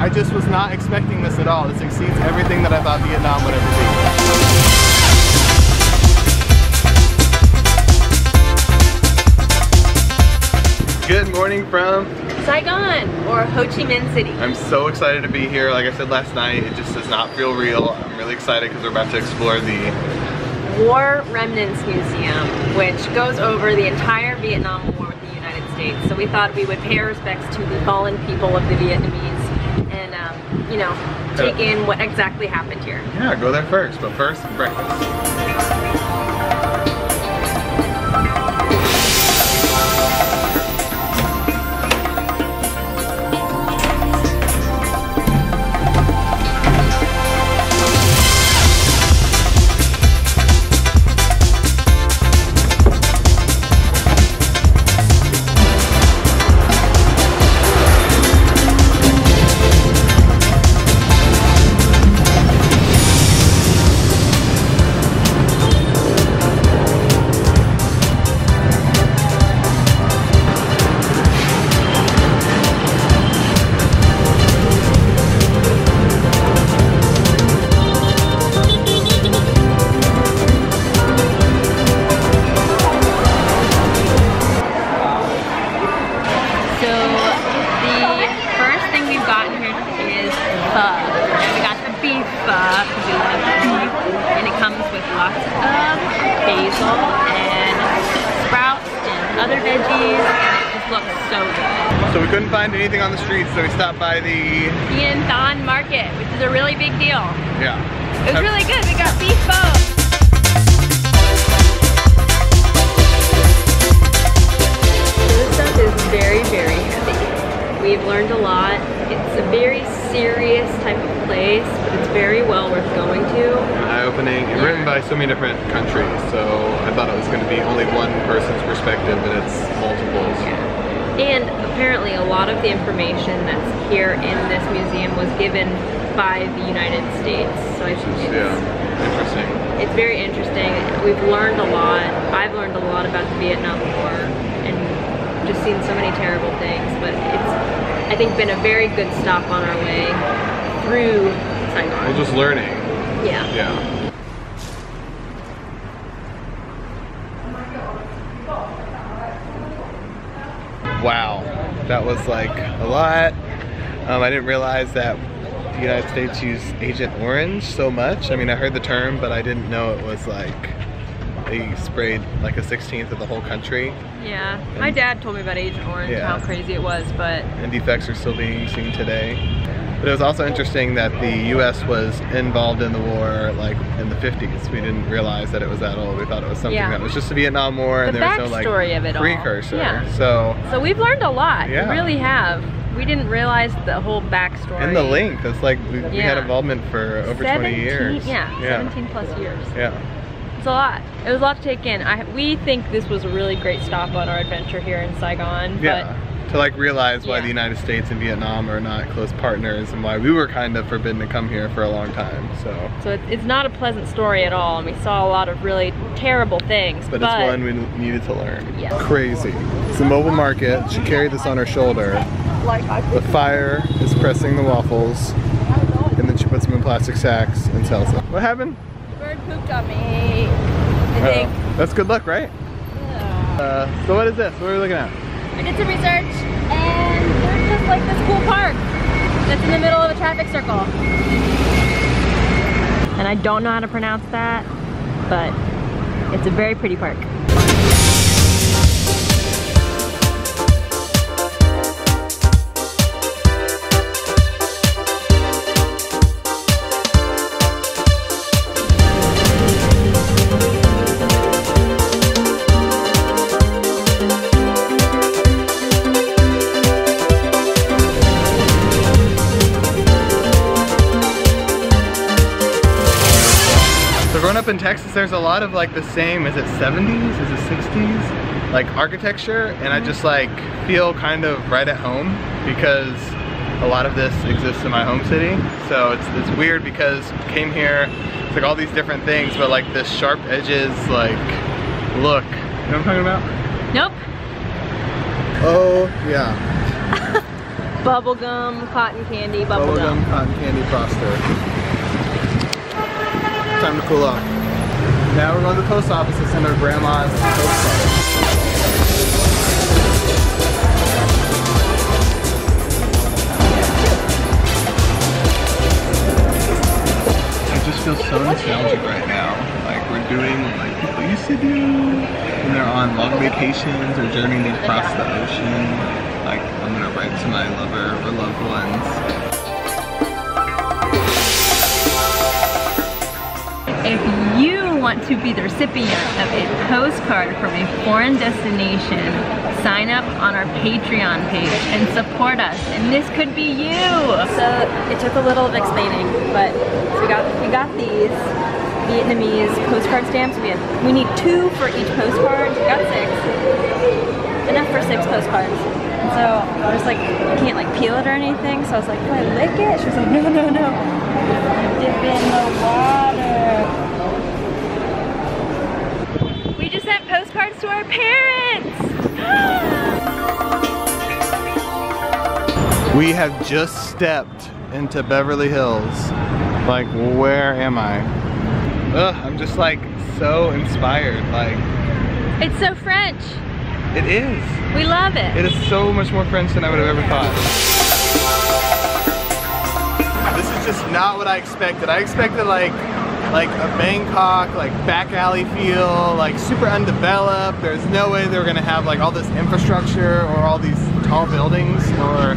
I just was not expecting this at all. This exceeds everything that I thought Vietnam would ever be. Good morning from Saigon or Ho Chi Minh City. I'm so excited to be here. Like I said last night, it just does not feel real. I'm really excited because we're about to explore the War Remnants Museum, which goes over the entire Vietnam War with the United States. So we thought we would pay our respects to the fallen people of the Vietnamese and, um, you know, take in what exactly happened here. Yeah, go there first, but first, breakfast. The beef pho because we love beef, and it comes with lots of basil and sprouts and other veggies, and it just looks so good. So we couldn't find anything on the streets, so we stopped by the, Ben Thanh Market, which is a really big deal. yeah. It was really good. We got beef pho. A very serious type of place, but it's very well worth going to. Eye-opening, and written by so many different countries, so I thought it was going to be only one person's perspective, but it's multiples. And apparently a lot of the information that's here in this museum was given by the United States. So I think it's, Yeah, interesting. it's very interesting. We've learned a lot. I've learned a lot about the Vietnam War and just seen so many terrible things. But it's, I think, been a very good stop on our way through Saigon. We're just learning, Yeah. yeah. Wow, that was like a lot. Um, I didn't realize that the United States used Agent Orange so much. I mean, I heard the term, but I didn't know it was like they sprayed like a 16th of the whole country. Yeah. My dad told me about Agent Orange, Yeah. how crazy it was, but and defects are still being seen today. But it was also interesting that the U.S. was involved in the war like in the 50s. We didn't realize that it was that old. We thought it was something Yeah. that was just the Vietnam War and The there was no like backstory of it all. precursor. Yeah. So so we've learned a lot. Yeah. We really have. We didn't realize the whole backstory. and the length, it's like we, we had involvement for over 20 years. Yeah, yeah. 17 plus years. Yeah. It's a lot. It was a lot to take in. I, we think this was a really great stop on our adventure here in Saigon. Yeah. To like realize why Yeah. the United States and Vietnam are not close partners and why we were kind of forbidden to come here for a long time. So, so it, it's not a pleasant story at all, and we saw a lot of really terrible things. but, it's one we needed to learn. Yes. Crazy. It's a mobile market. She carried this on her shoulder. The fire is pressing the waffles, and then she puts them in plastic sacks and sells them. What happened? Bird pooped on me. I think. Uh-oh. That's good luck, right? Uh, so what is this? What are we looking at? I did some research, and there's just like this cool park that's in the middle of a traffic circle. And I don't know how to pronounce that, but it's a very pretty park. Up in Texas, there's a lot of like the same, is it 70s, is it 60s? Like architecture, and I mm-hmm. just like feel kind of right at home because a lot of this exists in my home city. So it's, it's weird because came here, it's like all these different things, but like this sharp edges, like look. You know what I'm talking about? Nope. Oh, yeah. bubblegum cotton candy bubblegum. Bubblegum cotton candy froster. Time to cool off. Now we're going to the post office to send our grandma's. I just feel so nostalgic right now. Like we're doing what like people used to do when they're on long vacations or journeying across the ocean. Like I'm gonna write to my lover or loved ones. If you want to be the recipient of a postcard from a foreign destination, sign up on our Patreon page and support us. And this could be you. So it took a little of explaining, but we got we got these Vietnamese postcard stamps. We had we need two for each postcard. We got six. Enough for six postcards. And so I was like, you can't like peel it or anything. So I was like, do I lick it? She was like, no, no, no. Dip in the water. We just sent postcards to our parents. We have just stepped into Beverly Hills. Like, where am I? Ugh, I'm just like so inspired. Like, it's so French. it is. We love it. It is so much more French than I would have ever thought. This is just not what I expected. I expected like like a Bangkok, like back alley feel, like super undeveloped. There's no way they were gonna have like all this infrastructure or all these tall buildings or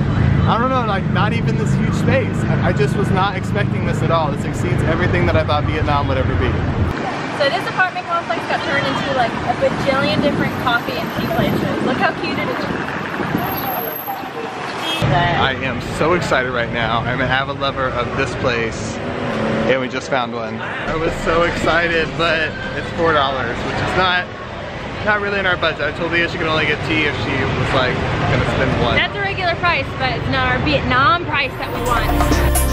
I don't know, like not even this huge space. I, I just was not expecting this at all. This exceeds everything that I thought Vietnam would ever be. So this apartment complex got turned into like a bajillion different coffee and tea places. Look how cute it is. I am so excited right now. I'm an avid lover of this place and we just found one. I was so excited, but it's $4, which is not not really in our budget. I told Leah she could only get tea if she was like gonna spend one. That's a regular price, but it's not our Vietnam price that we want.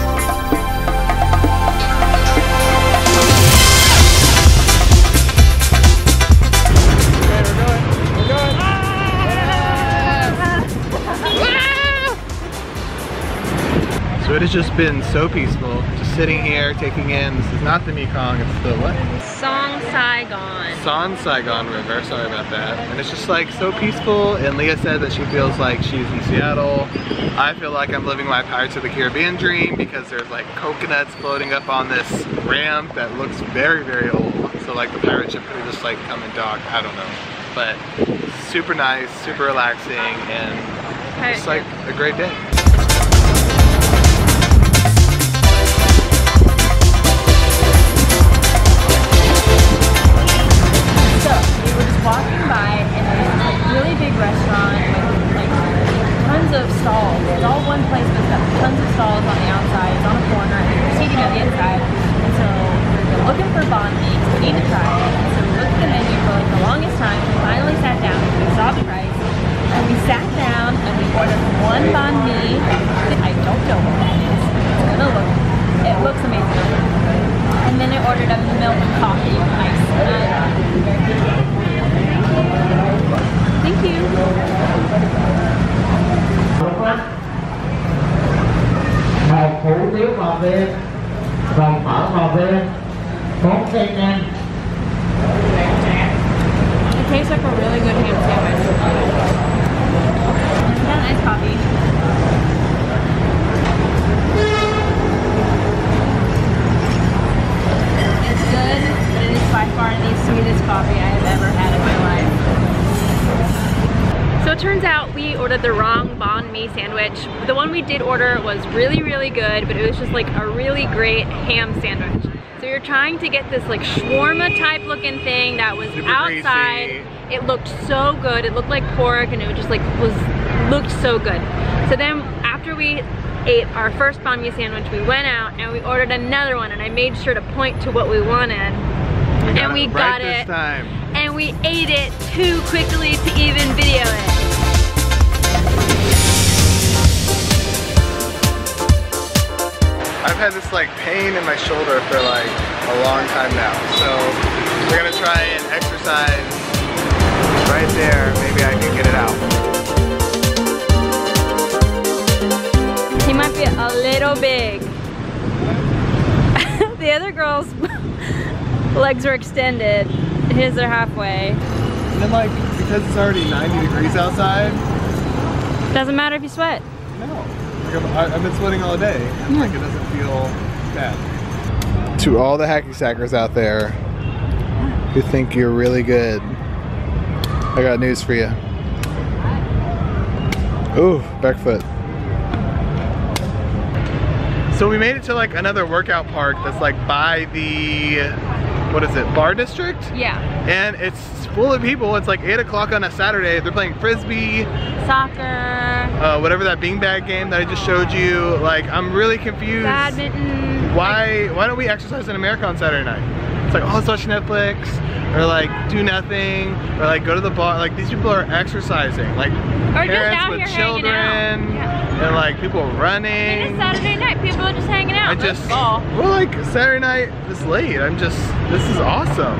So it has just been so peaceful, just sitting here, taking in, this is not the Mekong, it's the what? Song Saigon. San Saigon River, sorry about that. And it's just like so peaceful and Leah said that she feels like she's in Seattle. I feel like I'm living my Pirates of the Caribbean dream because there's like coconuts floating up on this ramp that looks very, very old. So like the pirate ship could just like come and dock, I don't know. But super nice, super relaxing and just like a great day. Walking by and there's a really big restaurant with like tons of stalls. It's all one place but it's tons of stalls on the outside. It's on a corner and there's seating on the inside. And so we were looking for banh mi we need to try it. So we looked at the menu for like the longest time. We finally sat down and we saw the price. And we sat down and we ordered one banh mi. I don't know what that is. It's gonna look, it looks amazing. And then I ordered a milk coffee ice. Thank you. một hủ tiếu bò viên vòng phở bò viên bốn cây nem It tastes like a really good ham sandwich. Yeah, nice coffee. It's good, but it is by far the sweetest coffee I have ever had in my life. So it turns out we ordered the wrong banh mi sandwich. The one we did order was really, really good, but it was just like a really great ham sandwich. So you're trying to get this like shawarma type looking thing that was Super outside. greasy. It looked so good. It looked like pork and it just like was looked so good. So then after we ate our first banh mi sandwich, we went out and we ordered another one and I made sure to point to what we wanted. and we right got this it. time. And we ate it too quickly to even video it. Had this like pain in my shoulder for like a long time now. So we're gonna try and exercise right there. Maybe I can get it out. He might be a little big. the other girl's legs are extended. His are halfway. And then like, because it's already 90 degrees outside, Doesn't matter if you sweat. no. Like I've, I- I've been sweating all day. and Like it doesn't feel bad. To all the hacky sackers out there who think you're really good, I got news for you. Ooh, back foot. So we made it to like another workout park that's like by the, what is it, bar district? Yeah. And it's full of people. It's like 8 o'clock on a Saturday. They're playing frisbee, Soccer, uh, whatever that beanbag game that I just showed you. Like, I'm really confused. badminton. Why, why don't we exercise in America on Saturday night? It's like, oh, let's watch Netflix, or like do nothing, or like go to the bar. Like these people are exercising. Like Or parents with here hanging out. children, Yeah. and like people And running. it's Saturday night. People are just hanging out. Just, well, like Saturday night is late. I'm just, this is awesome.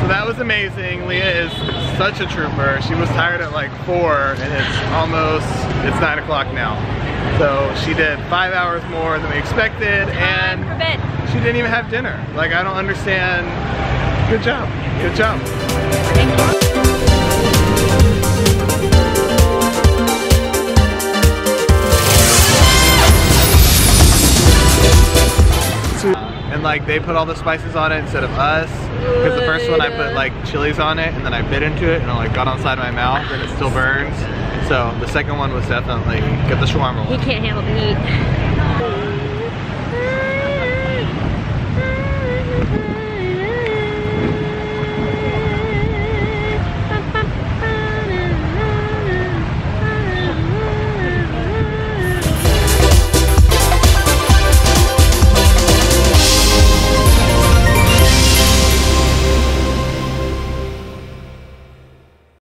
So that was amazing. Leah is such a trooper. She was tired at like four and it's almost, it's nine o'clock now. So she did five hours more than we expected and she didn't even have dinner. Like I don't understand. Good job, good job. Like they put all the spices on it instead of us. Because the first one I put like chilies on it and then I bit into it and it like got on the side of my mouth and it still burns. So the second one was definitely get the shawarma He can't handle the heat.